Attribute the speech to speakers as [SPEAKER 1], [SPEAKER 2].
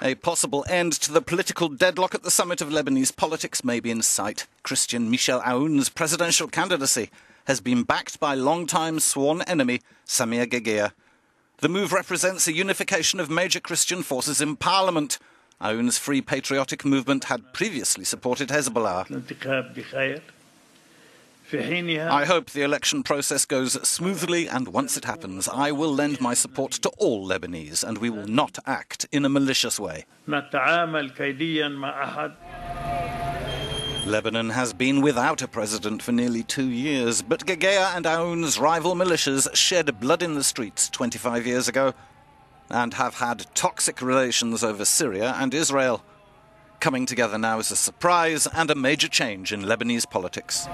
[SPEAKER 1] A possible end to the political deadlock at the summit of Lebanese politics may be in sight. Christian Michel Aoun's presidential candidacy has been backed by long-time sworn enemy Samir Geagea. The move represents a unification of major Christian forces in parliament. Aoun's Free Patriotic Movement had previously supported Hezbollah. I hope the election process goes smoothly, and once it happens, I will lend my support to all Lebanese, and we will not act in a malicious way. Lebanon has been without a president for nearly two years, but Geagea and Aoun's rival militias shed blood in the streets 25 years ago and have had toxic relations over Syria and Israel. Coming together now is a surprise and a major change in Lebanese politics.